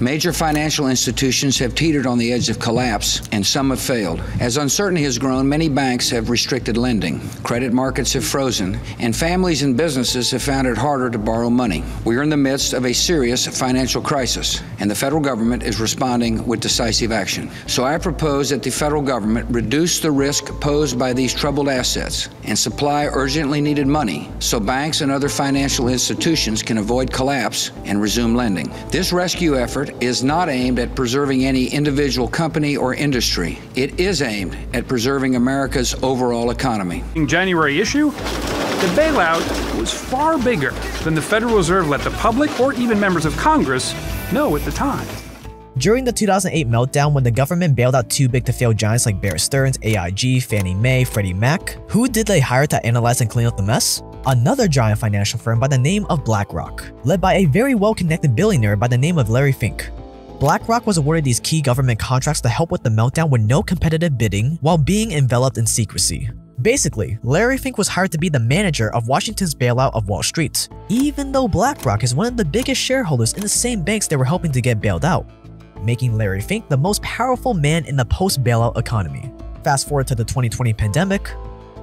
Major financial institutions have teetered on the edge of collapse, and some have failed. As uncertainty has grown, many banks have restricted lending, credit markets have frozen, and families and businesses have found it harder to borrow money. We are in the midst of a serious financial crisis, and the federal government is responding with decisive action. So I propose that the federal government reduce the risk posed by these troubled assets and supply urgently needed money so banks and other financial institutions can avoid collapse and resume lending. This rescue effort is not aimed at preserving any individual company or industry. It is aimed at preserving America's overall economy. In January issue, the bailout was far bigger than the Federal Reserve let the public or even members of Congress know at the time. During the 2008 meltdown when the government bailed out too big to fail giants like Bear Stearns, AIG, Fannie Mae, Freddie Mac, who did they hire to analyze and clean up the mess? Another giant financial firm by the name of BlackRock, led by a very well-connected billionaire by the name of Larry Fink. BlackRock was awarded these key government contracts to help with the meltdown with no competitive bidding while being enveloped in secrecy. Basically, Larry Fink was hired to be the manager of Washington's bailout of Wall Street, even though BlackRock is one of the biggest shareholders in the same banks they were helping to get bailed out, making Larry Fink the most powerful man in the post-bailout economy. Fast forward to the 2020 pandemic,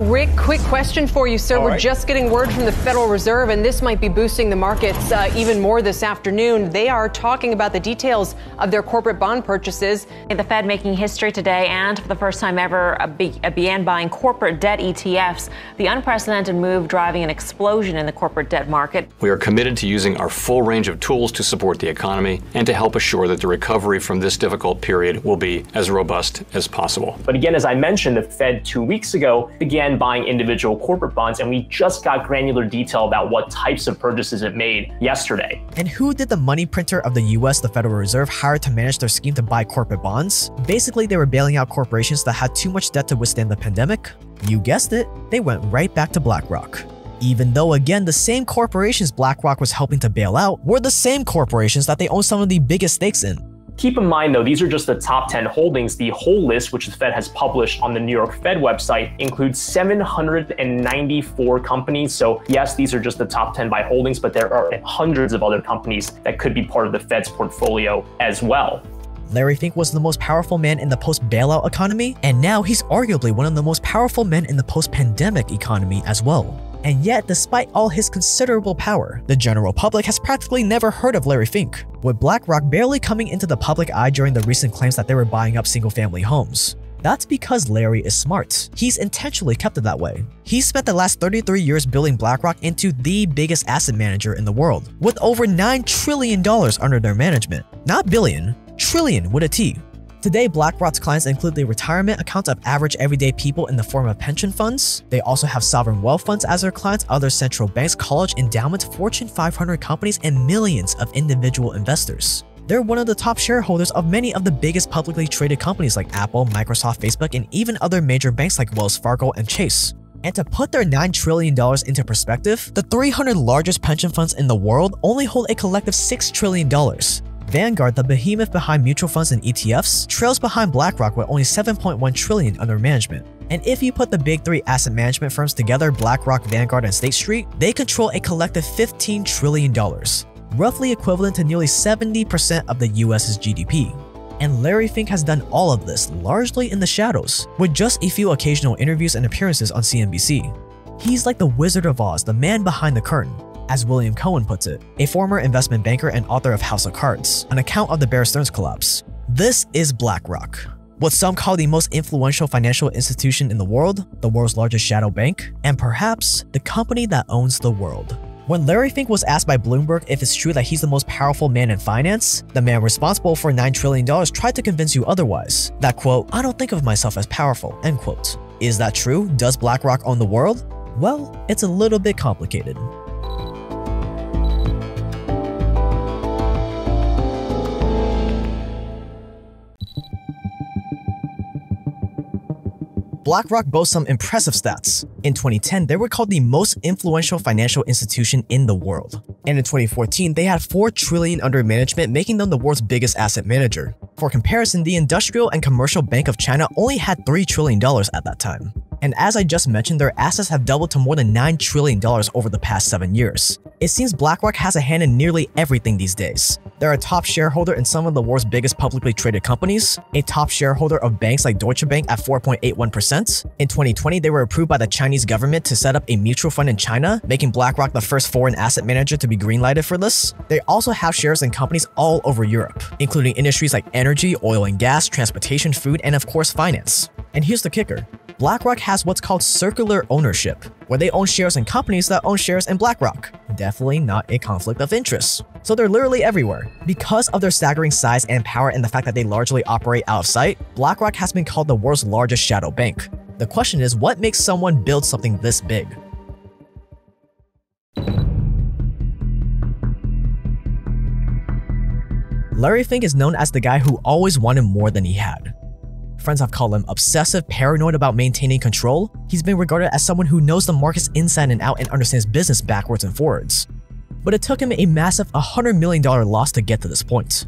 Rick, quick question for you, sir. All We're right. just getting word from the Federal Reserve, and this might be boosting the markets uh, even more this afternoon. They are talking about the details of their corporate bond purchases. The Fed making history today, and for the first time ever, began buying corporate debt ETFs. The unprecedented move driving an explosion in the corporate debt market. We are committed to using our full range of tools to support the economy and to help assure that the recovery from this difficult period will be as robust as possible. But again, as I mentioned, the Fed two weeks ago began buying individual corporate bonds, and we just got granular detail about what types of purchases it made yesterday. And who did the money printer of the US, the Federal Reserve, hire to manage their scheme to buy corporate bonds? Basically, they were bailing out corporations that had too much debt to withstand the pandemic. You guessed it, they went right back to BlackRock. Even though again, the same corporations BlackRock was helping to bail out were the same corporations that they own some of the biggest stakes in. Keep in mind, though, these are just the top 10 holdings. The whole list, which the Fed has published on the New York Fed website, includes 794 companies. So, yes, these are just the top 10 by holdings, but there are hundreds of other companies that could be part of the Fed's portfolio as well. Larry Fink was the most powerful man in the post-bailout economy, and now he's arguably one of the most powerful men in the post-pandemic economy as well. And yet, despite all his considerable power, the general public has practically never heard of Larry Fink, with BlackRock barely coming into the public eye during the recent claims that they were buying up single-family homes. That's because Larry is smart. He's intentionally kept it that way. He spent the last 33 years building BlackRock into the biggest asset manager in the world, with over $9 trillion under their management. Not billion, trillion with a T. Today, BlackRock's clients include the retirement accounts of average everyday people in the form of pension funds. They also have sovereign wealth funds as their clients, other central banks, college endowments, Fortune 500 companies, and millions of individual investors. They're one of the top shareholders of many of the biggest publicly traded companies like Apple, Microsoft, Facebook, and even other major banks like Wells Fargo and Chase. And to put their $9 trillion into perspective, the 300 largest pension funds in the world only hold a collective $6 trillion. Vanguard, the behemoth behind mutual funds and ETFs, trails behind BlackRock with only 7.1 trillion under management. And if you put the big three asset management firms together, BlackRock, Vanguard, and State Street, they control a collective $15 trillion, roughly equivalent to nearly 70% of the US's GDP. And Larry Fink has done all of this largely in the shadows, with just a few occasional interviews and appearances on CNBC. He's like the Wizard of Oz, the man behind the curtain, as William Cohan puts it, a former investment banker and author of House of Cards, an account of the Bear Stearns collapse. This is BlackRock, what some call the most influential financial institution in the world, the world's largest shadow bank, and perhaps the company that owns the world. When Larry Fink was asked by Bloomberg if it's true that he's the most powerful man in finance, the man responsible for $9 trillion tried to convince you otherwise. That quote, I don't think of myself as powerful, end quote. Is that true? Does BlackRock own the world? Well, it's a little bit complicated. BlackRock boasts some impressive stats. In 2010, they were called the most influential financial institution in the world. And in 2014, they had 4 trillion under management, making them the world's biggest asset manager. For comparison, the Industrial and Commercial Bank of China only had $3 trillion at that time. And as I just mentioned, their assets have doubled to more than $9 trillion over the past seven years. It seems BlackRock has a hand in nearly everything these days. They're a top shareholder in some of the world's biggest publicly traded companies, a top shareholder of banks like Deutsche Bank at 4.81%. In 2020, they were approved by the Chinese government to set up a mutual fund in China, making BlackRock the first foreign asset manager to be greenlighted for this. They also have shares in companies all over Europe, including industries like energy, oil and gas, transportation, food, and of course finance. And here's the kicker. BlackRock has what's called circular ownership, where they own shares in companies that own shares in BlackRock. Definitely not a conflict of interest. So they're literally everywhere. Because of their staggering size and power and the fact that they largely operate out of sight, BlackRock has been called the world's largest shadow bank. The question is, what makes someone build something this big? Larry Fink is known as the guy who always wanted more than he had. Friends have called him obsessive, paranoid about maintaining control. He's been regarded as someone who knows the markets inside and out and understands business backwards and forwards. But it took him a massive $100 million loss to get to this point.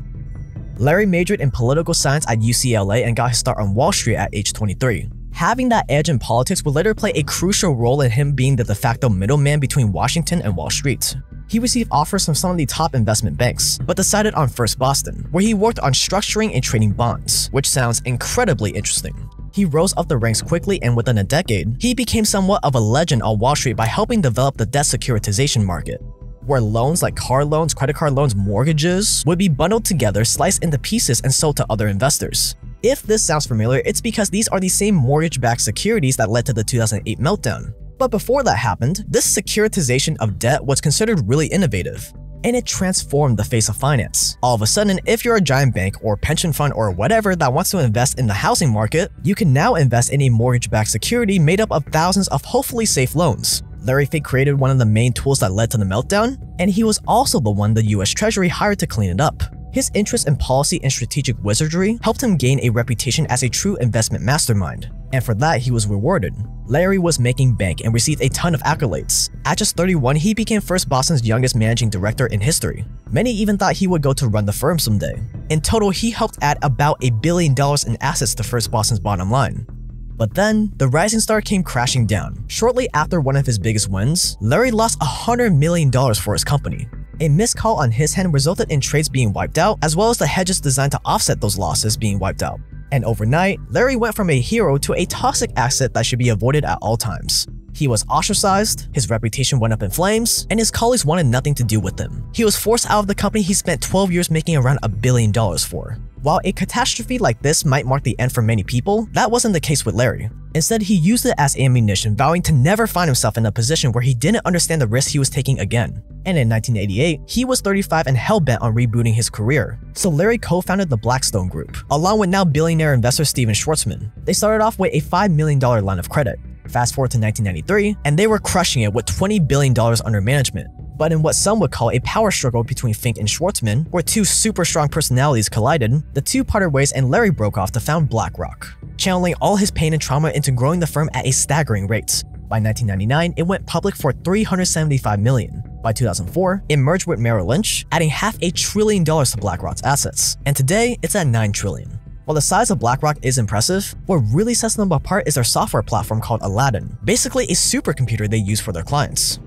Larry majored in political science at UCLA and got his start on Wall Street at age 23. Having that edge in politics would later play a crucial role in him being the de facto middleman between Washington and Wall Street. He received offers from some of the top investment banks, but decided on First Boston, where he worked on structuring and trading bonds, which sounds incredibly interesting. He rose up the ranks quickly and within a decade, he became somewhat of a legend on Wall Street by helping develop the debt securitization market, where loans like car loans, credit card loans, mortgages would be bundled together, sliced into pieces, and sold to other investors. If this sounds familiar, it's because these are the same mortgage-backed securities that led to the 2008 meltdown. But before that happened, this securitization of debt was considered really innovative, and it transformed the face of finance. All of a sudden, if you're a giant bank or pension fund or whatever that wants to invest in the housing market, you can now invest in a mortgage-backed security made up of thousands of hopefully safe loans. Larry Fink created one of the main tools that led to the meltdown, and he was also the one the US Treasury hired to clean it up. His interest in policy and strategic wizardry helped him gain a reputation as a true investment mastermind, and for that he was rewarded. Larry was making bank and received a ton of accolades. At just 31, he became First Boston's youngest managing director in history. Many even thought he would go to run the firm someday. In total, he helped add about a billion dollars in assets to First Boston's bottom line. But then, the rising star came crashing down. Shortly after one of his biggest wins, Larry lost $100 million for his company. A missed call on his hand resulted in trades being wiped out, as well as the hedges designed to offset those losses being wiped out. And overnight, Larry went from a hero to a toxic asset that should be avoided at all times. He was ostracized, his reputation went up in flames, and his colleagues wanted nothing to do with him. He was forced out of the company he spent 12 years making around a billion dollars for. While a catastrophe like this might mark the end for many people, that wasn't the case with Larry. Instead, he used it as ammunition, vowing to never find himself in a position where he didn't understand the risk he was taking again. And in 1988, he was 35 and hell-bent on rebooting his career. So Larry co-founded the Blackstone Group, along with now billionaire investor Stephen Schwarzman. They started off with a $5 million line of credit. Fast forward to 1993, and they were crushing it with $20 billion under management. But in what some would call a power struggle between Fink and Schwarzman, where two super strong personalities collided, the two parted ways and Larry broke off to found BlackRock, channeling all his pain and trauma into growing the firm at a staggering rate. By 1999, it went public for 375 million. By 2004, it merged with Merrill Lynch, adding half a trillion dollars to BlackRock's assets. And today, it's at 9 trillion. While the size of BlackRock is impressive, what really sets them apart is their software platform called Aladdin, basically a supercomputer they use for their clients.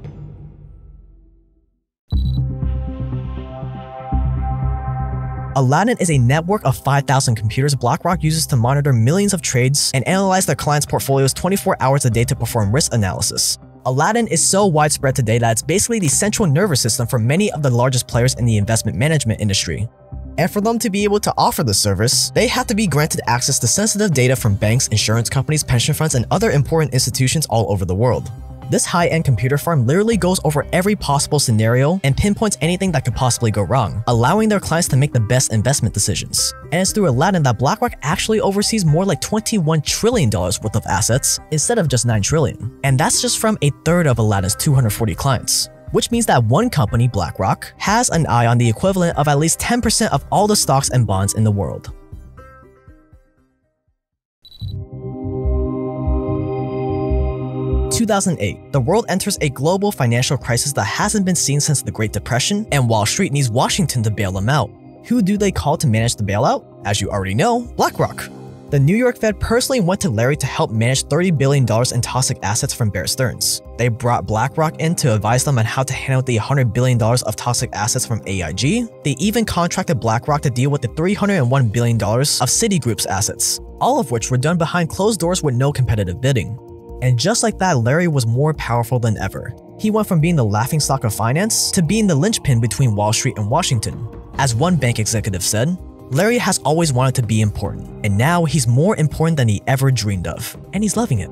Aladdin is a network of 5,000 computers BlackRock uses to monitor millions of trades and analyze their clients' portfolios 24 hours a day to perform risk analysis. Aladdin is so widespread today that it's basically the central nervous system for many of the largest players in the investment management industry. And for them to be able to offer the service, they have to be granted access to sensitive data from banks, insurance companies, pension funds, and other important institutions all over the world. This high-end computer farm literally goes over every possible scenario and pinpoints anything that could possibly go wrong, allowing their clients to make the best investment decisions. And it's through Aladdin that BlackRock actually oversees more like $21 trillion worth of assets instead of just 9 trillion. And that's just from a third of Aladdin's 240 clients which means that one company, BlackRock, has an eye on the equivalent of at least 10% of all the stocks and bonds in the world. 2008, the world enters a global financial crisis that hasn't been seen since the Great Depression, and Wall Street needs Washington to bail them out. Who do they call to manage the bailout? As you already know, BlackRock. The New York Fed personally went to Larry to help manage $30 billion in toxic assets from Bear Stearns. They brought BlackRock in to advise them on how to handle the $100 billion of toxic assets from AIG. They even contracted BlackRock to deal with the $301 billion of Citigroup's assets, all of which were done behind closed doors with no competitive bidding. And just like that, Larry was more powerful than ever. He went from being the laughingstock of finance to being the linchpin between Wall Street and Washington. As one bank executive said, Larry has always wanted to be important, and now he's more important than he ever dreamed of, and he's loving it.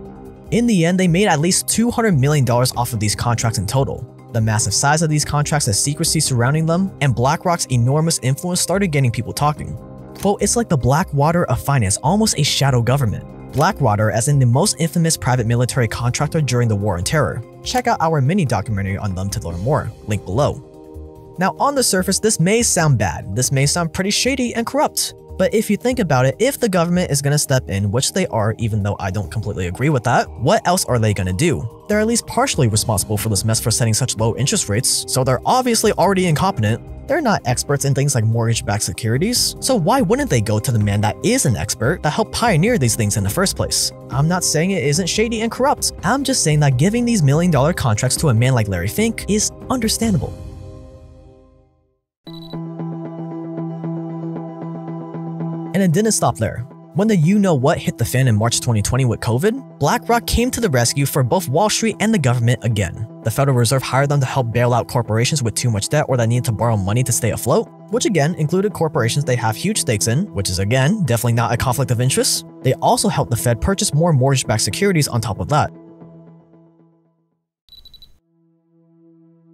In the end, they made at least $200 million off of these contracts in total. The massive size of these contracts, the secrecy surrounding them, and BlackRock's enormous influence started getting people talking. Quote, it's like the Blackwater of finance, almost a shadow government. Blackwater as in the most infamous private military contractor during the War on Terror. Check out our mini documentary on them to learn more, link below. Now, on the surface, this may sound bad. This may sound pretty shady and corrupt. But if you think about it, if the government is going to step in, which they are, even though I don't completely agree with that, what else are they going to do? They're at least partially responsible for this mess for setting such low interest rates, so they're obviously already incompetent. They're not experts in things like mortgage-backed securities, so why wouldn't they go to the man that is an expert that helped pioneer these things in the first place? I'm not saying it isn't shady and corrupt. I'm just saying that giving these million dollar contracts to a man like Larry Fink is understandable. And it didn't stop there. When the you know what hit the fan in March 2020 with COVID, BlackRock came to the rescue for both Wall Street and the government again. The Federal Reserve hired them to help bail out corporations with too much debt or that needed to borrow money to stay afloat, which again included corporations they have huge stakes in, which is again definitely not a conflict of interest. They also helped the Fed purchase more mortgage-backed securities on top of that.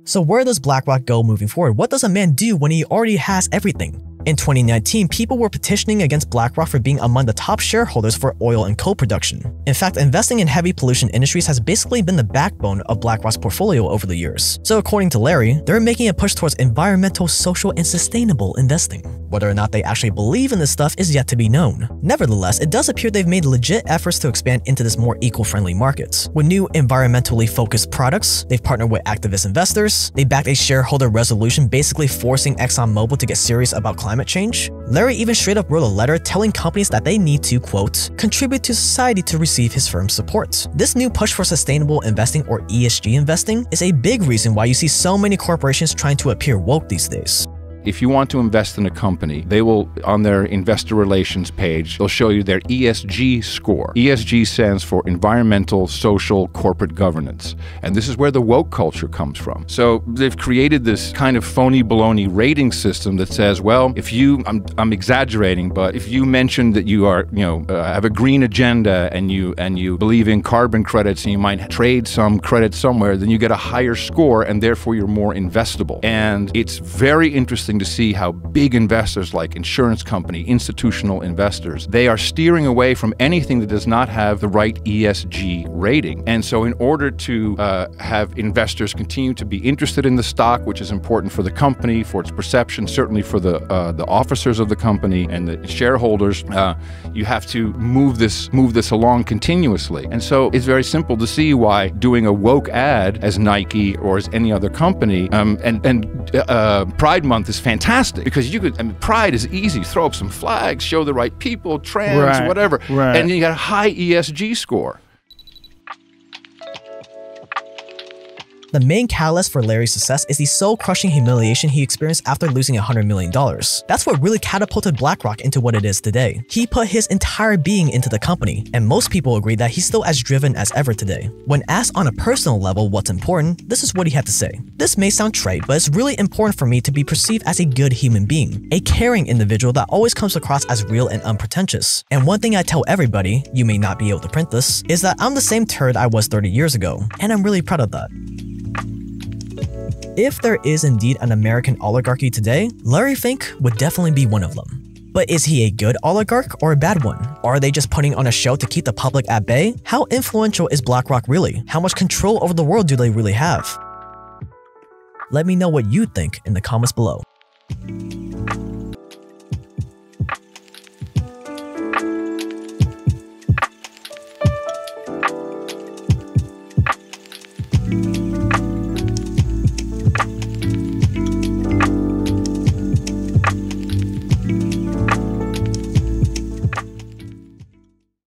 So where does BlackRock go moving forward? What does a man do when he already has everything? In 2019, people were petitioning against BlackRock for being among the top shareholders for oil and coal production. In fact, investing in heavy pollution industries has basically been the backbone of BlackRock's portfolio over the years. So according to Larry, they're making a push towards environmental, social, and sustainable investing. Whether or not they actually believe in this stuff is yet to be known. Nevertheless, it does appear they've made legit efforts to expand into this more eco-friendly market. With new environmentally focused products, they've partnered with activist investors, they backed a shareholder resolution basically forcing ExxonMobil to get serious about climate climate change, Larry even straight up wrote a letter telling companies that they need to, quote, contribute to society to receive his firm's support. This new push for sustainable investing or ESG investing is a big reason why you see so many corporations trying to appear woke these days. If you want to invest in a company, they will, on their investor relations page, they'll show you their ESG score. ESG stands for environmental, social, corporate governance. And this is where the woke culture comes from. So they've created this kind of phony baloney rating system that says, well, if you, I'm, I'm exaggerating, but if you mention that you are, you know, uh, have a green agenda and you, and you believe in carbon credits and you might trade some credits somewhere, then you get a higher score and therefore you're more investable. And it's very interesting interesting to see how big investors like insurance company, institutional investors, they are steering away from anything that does not have the right ESG rating. And so in order to uh, have investors continue to be interested in the stock, which is important for the company, for its perception, certainly for the uh, the officers of the company and the shareholders, uh, you have to move this move this along continuously. And so it's very simple to see why doing a woke ad as Nike or as any other company, um, and and uh, Pride Month is fantastic because you could. I mean, pride is easy. Throw up some flags, show the right people, trans, right, whatever, right. and you got a high ESG score. The main catalyst for Larry's success is the soul-crushing humiliation he experienced after losing $100 million. That's what really catapulted BlackRock into what it is today. He put his entire being into the company, and most people agree that he's still as driven as ever today. When asked on a personal level what's important, this is what he had to say. This may sound trite, but it's really important for me to be perceived as a good human being, a caring individual that always comes across as real and unpretentious. And one thing I tell everybody, you may not be able to print this, is that I'm the same turd I was 30 years ago, and I'm really proud of that. If there is indeed an American oligarchy today, Larry Fink would definitely be one of them. But is he a good oligarch or a bad one? Are they just putting on a show to keep the public at bay? How influential is BlackRock really? How much control over the world do they really have? Let me know what you think in the comments below.